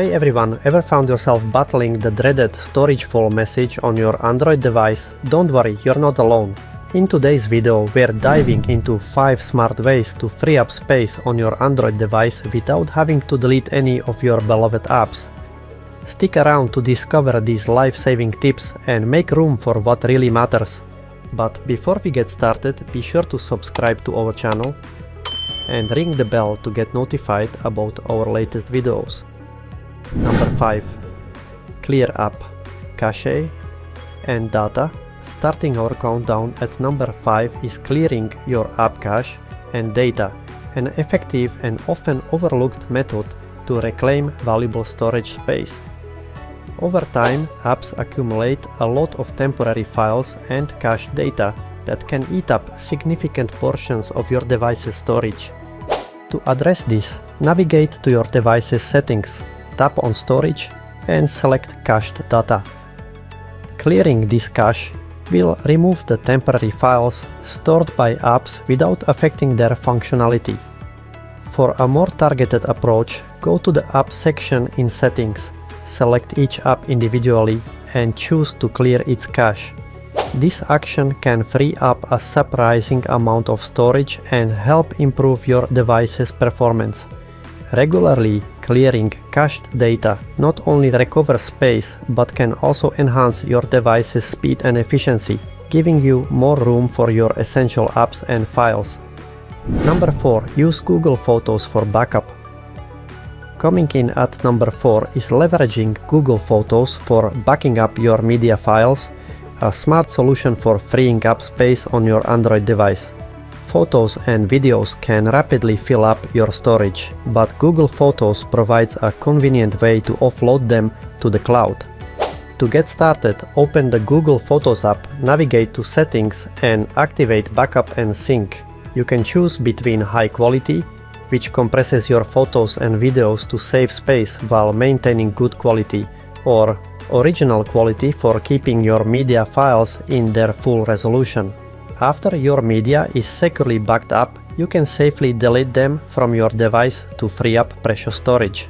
Hey everyone, ever found yourself battling the dreaded storage full message on your Android device? Don't worry, you're not alone. In today's video, we're diving into 5 smart ways to free up space on your Android device without having to delete any of your beloved apps. Stick around to discover these life-saving tips and make room for what really matters. But before we get started, be sure to subscribe to our channel and ring the bell to get notified about our latest videos. Number 5. Clear up cache and data Starting our countdown at number 5 is clearing your app cache and data, an effective and often overlooked method to reclaim valuable storage space. Over time, apps accumulate a lot of temporary files and cache data that can eat up significant portions of your device's storage. To address this, navigate to your device's settings, tap on Storage and select Cached Data. Clearing this cache will remove the temporary files stored by apps without affecting their functionality. For a more targeted approach, go to the App section in Settings, select each app individually and choose to clear its cache. This action can free up a surprising amount of storage and help improve your device's performance. Regularly clearing cached data not only recovers space but can also enhance your device's speed and efficiency, giving you more room for your essential apps and files. Number 4. Use Google Photos for backup. Coming in at number 4 is leveraging Google Photos for backing up your media files, a smart solution for freeing up space on your Android device. Photos and videos can rapidly fill up your storage, but Google Photos provides a convenient way to offload them to the cloud. To get started, open the Google Photos app, navigate to Settings and activate Backup and Sync. You can choose between high quality, which compresses your photos and videos to save space while maintaining good quality, or original quality for keeping your media files in their full resolution. After your media is securely backed up, you can safely delete them from your device to free up precious storage.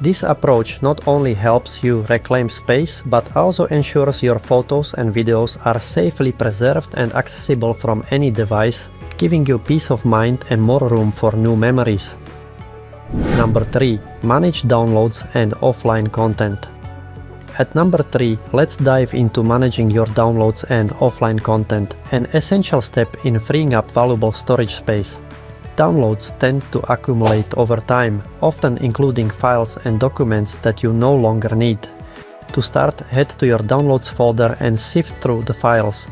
This approach not only helps you reclaim space, but also ensures your photos and videos are safely preserved and accessible from any device, giving you peace of mind and more room for new memories. Number 3. Manage downloads and offline content. At number 3, let's dive into managing your downloads and offline content, an essential step in freeing up valuable storage space. Downloads tend to accumulate over time, often including files and documents that you no longer need. To start, head to your Downloads folder and sift through the files.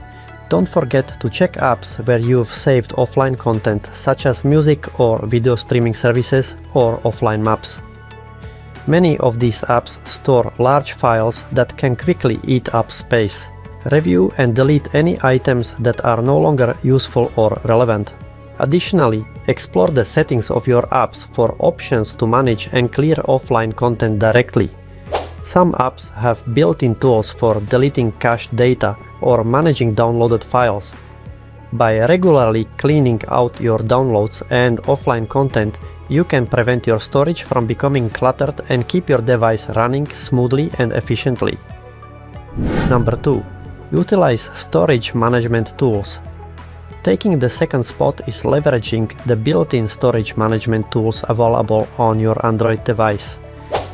Don't forget to check apps where you've saved offline content such as music or video streaming services or offline maps. Many of these apps store large files that can quickly eat up space. Review and delete any items that are no longer useful or relevant. Additionally, explore the settings of your apps for options to manage and clear offline content directly. Some apps have built-in tools for deleting cached data or managing downloaded files. By regularly cleaning out your downloads and offline content, you can prevent your storage from becoming cluttered and keep your device running smoothly and efficiently. Number 2. Utilize storage management tools. Taking the second spot is leveraging the built-in storage management tools available on your Android device.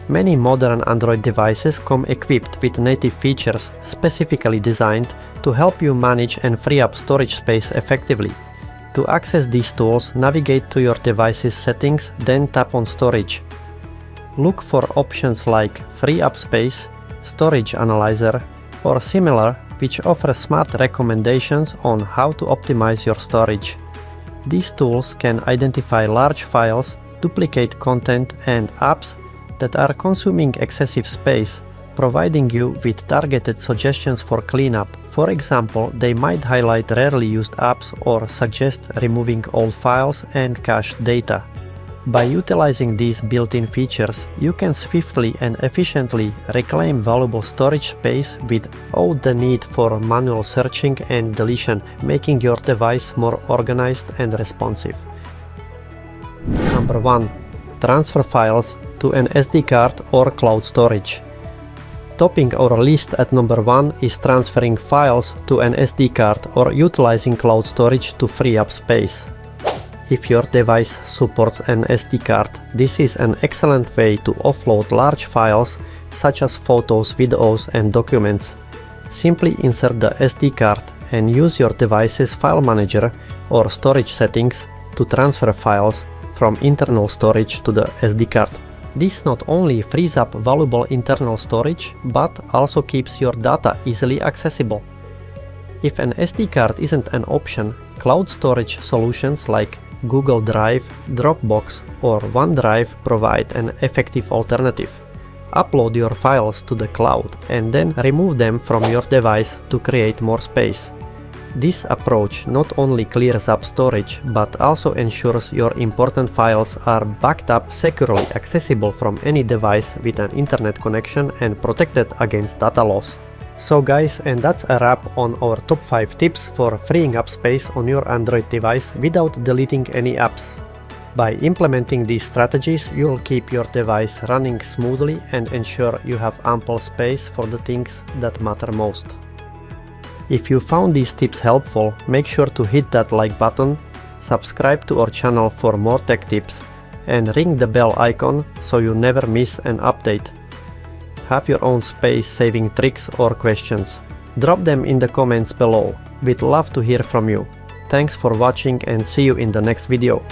Many modern Android devices come equipped with native features specifically designed to help you manage and free up storage space effectively. To access these tools, navigate to your device's settings, then tap on Storage. Look for options like Free Up Space, Storage Analyzer, or similar which offer smart recommendations on how to optimize your storage. These tools can identify large files, duplicate content and apps that are consuming excessive space providing you with targeted suggestions for cleanup. For example, they might highlight rarely used apps or suggest removing old files and cached data. By utilizing these built-in features, you can swiftly and efficiently reclaim valuable storage space without the need for manual searching and deletion, making your device more organized and responsive. Number 1. Transfer files to an SD card or cloud storage. Topping our list at number 1 is transferring files to an SD card or utilizing cloud storage to free up space. If your device supports an SD card, this is an excellent way to offload large files such as photos, videos and documents. Simply insert the SD card and use your device's file manager or storage settings to transfer files from internal storage to the SD card. This not only frees up valuable internal storage, but also keeps your data easily accessible. If an SD card isn't an option, cloud storage solutions like Google Drive, Dropbox or OneDrive provide an effective alternative. Upload your files to the cloud and then remove them from your device to create more space. This approach not only clears up storage but also ensures your important files are backed up securely accessible from any device with an internet connection and protected against data loss. So guys, and that's a wrap on our top 5 tips for freeing up space on your Android device without deleting any apps. By implementing these strategies, you'll keep your device running smoothly and ensure you have ample space for the things that matter most. If you found these tips helpful, make sure to hit that like button, subscribe to our channel for more tech tips, and ring the bell icon so you never miss an update. Have your own space saving tricks or questions? Drop them in the comments below, we'd love to hear from you. Thanks for watching and see you in the next video.